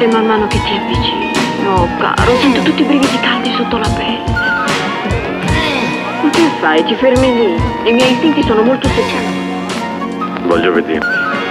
E man mano che ti avvicini, oh caro, sento tutti i brividi caldi sotto la pelle. Ma che fai? Ti fermi lì? I miei istinti sono molto speciali. Voglio vederti.